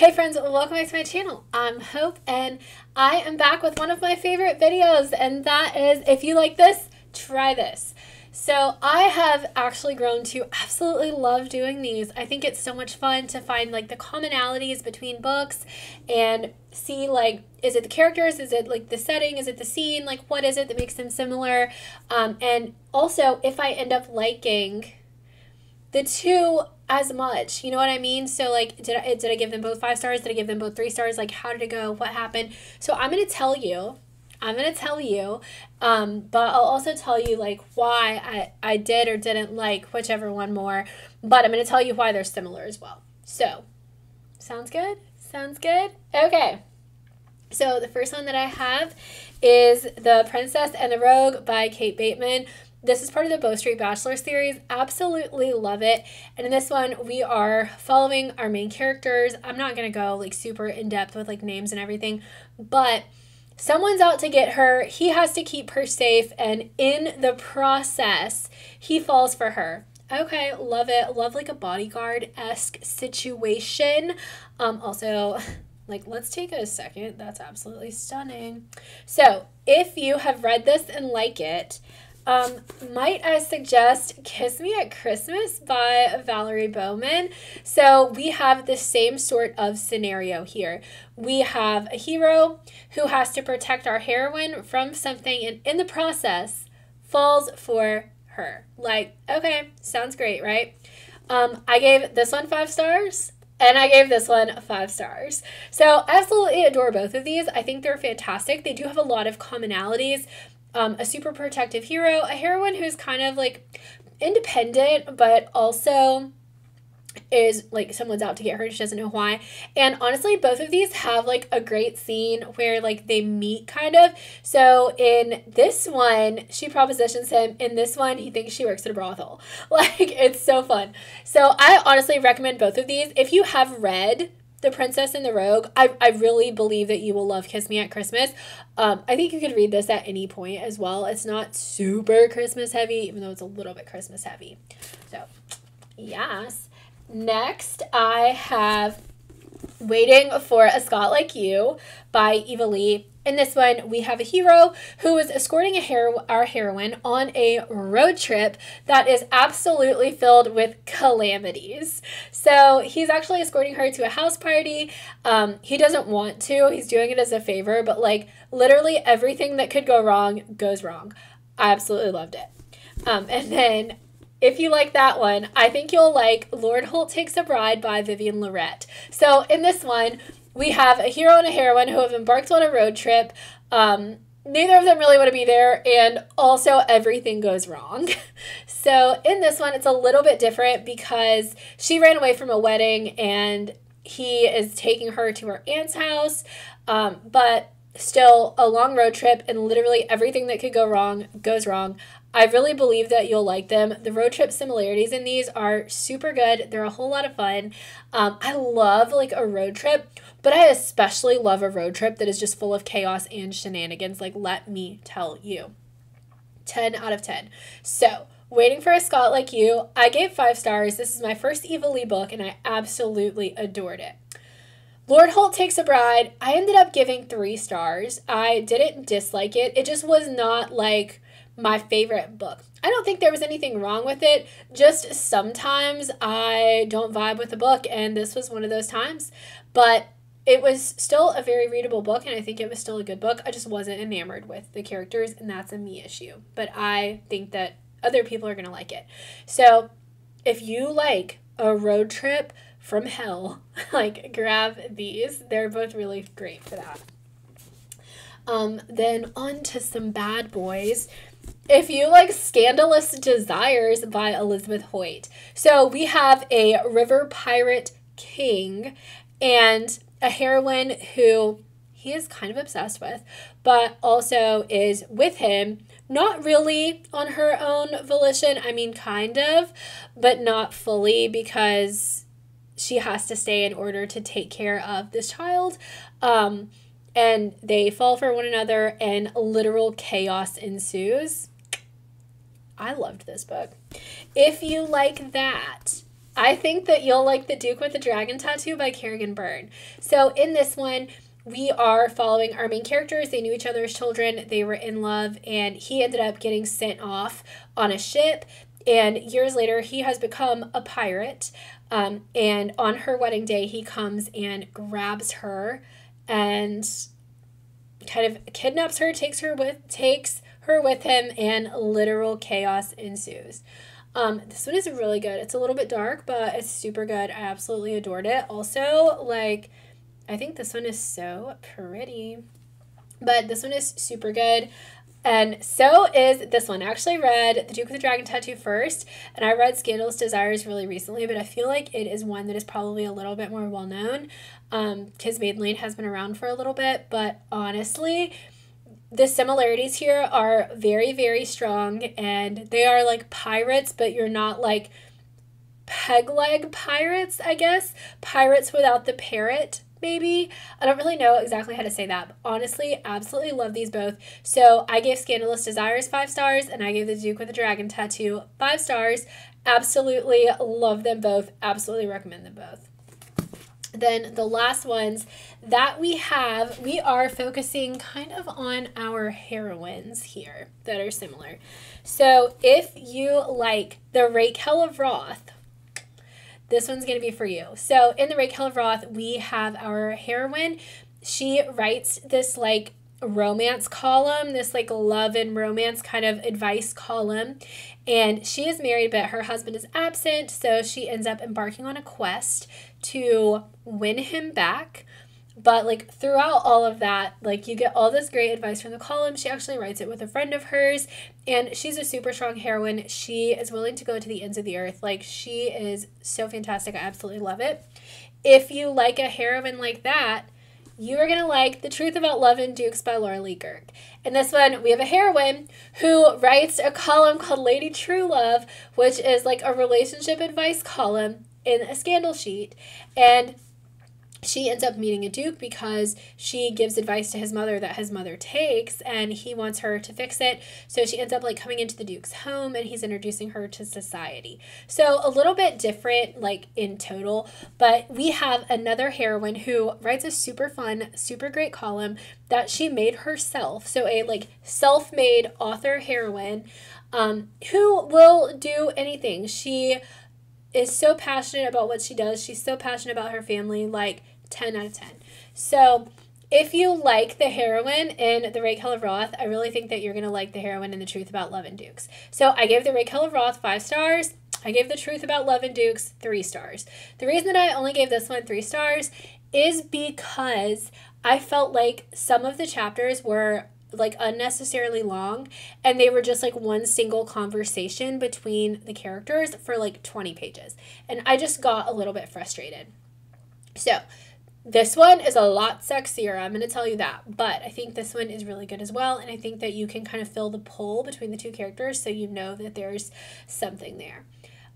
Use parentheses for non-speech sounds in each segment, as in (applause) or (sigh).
Hey friends, welcome back to my channel. I'm Hope and I am back with one of my favorite videos and that is if you like this, try this. So I have actually grown to absolutely love doing these. I think it's so much fun to find like the commonalities between books and see like is it the characters is it like the setting is it the scene like what is it that makes them similar um, and also if i end up liking the two as much. You know what I mean? So like did I did I give them both 5 stars? Did I give them both 3 stars? Like how did it go? What happened? So I'm to tell you. I'm to tell you. Um but I'll also tell you like why I I did or didn't like whichever one more, but I'm to tell you why they're similar as well. So, sounds good? Sounds good? Okay. So the first one that I have is The Princess and the Rogue by Kate Bateman. This is part of the Bow Street Bachelor series. Absolutely love it. And in this one, we are following our main characters. I'm not going to go like super in depth with like names and everything, but someone's out to get her. He has to keep her safe. And in the process, he falls for her. Okay, love it. Love like a bodyguard esque situation. Um, also, (laughs) like, let's take a second. That's absolutely stunning. So, if you have read this and like it, um, might I suggest Kiss Me at Christmas by Valerie Bowman? So we have the same sort of scenario here. We have a hero who has to protect our heroine from something and in the process falls for her. Like, okay, sounds great, right? Um, I gave this one five stars. And I gave this one five stars. So, I absolutely adore both of these. I think they're fantastic. They do have a lot of commonalities um, a super protective hero, a heroine who's kind of like independent, but also is like someone's out to get her she doesn't know why. And honestly both of these have like a great scene where like they meet kind of. So in this one she propositions him. In this one he thinks she works at a brothel. (laughs) Like it's so fun. So i honestly recommend both of these. If you have read the Princess and the Rogue. I, I really believe that you will love Kiss Me at Christmas. Um, I think you could read this at any point as well. It's not super Christmas heavy, even though it's a little bit Christmas heavy. So, yes. Next, I have Waiting for a Scot Like You by Eva Leigh. In this one, we have a hero who is escorting a hero- our heroine on a road trip that is absolutely filled with calamities. So he's actually escorting her to a house party. Um, he doesn't want to, he's doing it as a favor, but like literally everything that could go wrong goes wrong. I absolutely loved it. Um, and then if you like that one, I think you'll like Lord Holt Takes a Bride by Vivienne Lorret. So in this one, we have a hero and a heroine who have embarked on a road trip. Um, neither of them really want to be there, and also everything goes wrong. (laughs) so in this one, it's a little bit different because she ran away from a wedding and he is taking her to her aunt's house. Um, but still a long road trip and literally everything that could go wrong goes wrong. I really believe that you'll like them. The road trip similarities in these are super good. They're a whole lot of fun. Um, I love like a road trip, but I especially love a road trip that is just full of chaos and shenanigans. Like, let me tell you 10 out of 10. So, Waiting for a Scot Like You, I gave five stars. This is my first Eva Leigh book, and I absolutely adored it. Lord Holt Takes a Bride, I ended up giving three stars. I didn't dislike it. It just was not like my favorite book. I don't think there was anything wrong with it. Just sometimes I don't vibe with a book, and this was one of those times. But it was still a very readable book, and I think it was still a good book. I just wasn't enamored with the characters, and that's a me issue. But I think that other people are going to like it. So if you like a road trip from hell, (laughs) like grab these. They're both really great for that. Um, then on to some bad boys if you like Scandalous Desires by Elizabeth Hoyt. So we have a river pirate king and a heroine who he is kind of obsessed with, but also is with him, not really on her own volition. I mean, kind of, but not fully because she has to stay in order to take care of this child. Um, and they fall for one another, and literal chaos ensues. I loved this book. If you like that, I think that you'll like The Duke with the Dragon Tattoo by Kerrigan Byrne. So in this one, we are following our main characters. They knew each other as children, they were in love, and he ended up getting sent off on a ship. And years later, he has become a pirate. Um, and on her wedding day, he comes and grabs her and kind of kidnaps her, takes her with takes her with him, and literal chaos ensues. Um, this one is really good. It's a little bit dark, but it's super good. I absolutely adored it. Also, like, I think this one is so pretty. But this one is super good. And so is this one. I actually read The Duke of the Dragon Tattoo first, and I read Scandalous Desires really recently, but I feel like it is one that is probably a little bit more well known um, Maiden Lane has been around for a little bit. But honestly, the similarities here are very, very strong, and they are like pirates, but you're not like peg leg pirates, I guess. Pirates without the parrot maybe. I don't really know exactly how to say that. Honestly, absolutely love these both. So I gave Scandalous Desires five stars, and I gave The Duke with the Dragon Tattoo five stars. Absolutely love them both. Absolutely recommend them both. Then the last ones that we have, we are focusing kind of on our heroines here that are similar. So if you like the Raquel of Roth, this one's going to be for you. So in the Raquel of Roth, we have our heroine. She writes this like romance column, this like love and romance kind of advice column. And she is married, but her husband is absent. So she ends up embarking on a quest to win him back. But like throughout all of that, like you get all this great advice from the column. She actually writes it with a friend of hers, and she's a super strong heroine. She is willing to go to the ends of the earth. Like she is so fantastic. I absolutely love it. If you like a heroine like that, you are going to like The Truth About Love and Dukes by Laura Lee Guhrke. In this one, we have a heroine who writes a column called Lady True Love, which is like a relationship advice column in a scandal sheet. And she ends up meeting a duke because she gives advice to his mother that his mother takes and he wants her to fix it. So she ends up like coming into the duke's home and he's introducing her to society. So a little bit different like in total but we have another heroine who writes a super fun super great column that she made herself. So a like self-made author heroine um, who will do anything. She is so passionate about what she does. She's so passionate about her family, like 10 out of 10. So, if you like the heroine in The Raquel of Roth, I really think that you're going to like the heroine in The Truth About Love and Dukes. So, I gave The Raquel of Roth five stars. I gave The Truth About Love and Dukes three stars. The reason that I only gave this one three stars is because I felt like some of the chapters were like unnecessarily long and they were just like one single conversation between the characters for like 20 pages and i just got a little bit frustrated so this one is a lot sexier i'm going to tell you that but i think this one is really good as well and i think that you can kind of fill the pull between the two characters so you know that there's something there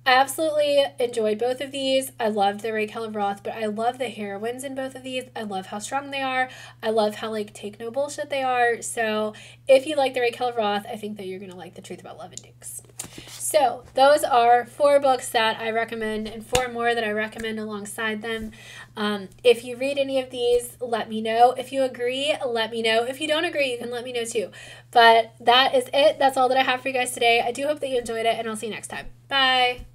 I absolutely enjoyed both of these. I loved the Raquel of Roth, but I love the heroines in both of these. I love how strong they are. I love how like take no bullshit they are. So if you like the Raquel of Roth, I think that you're gonna like The Truth About Love and Dukes. So those are four books that I recommend and four more that I recommend alongside them. Um, if you read any of these, let me know. If you agree, let me know. If you don't agree, you can let me know too. But that is it. That's all that I have for you guys today. I do hope that you enjoyed it, and I'll see you next time. Bye.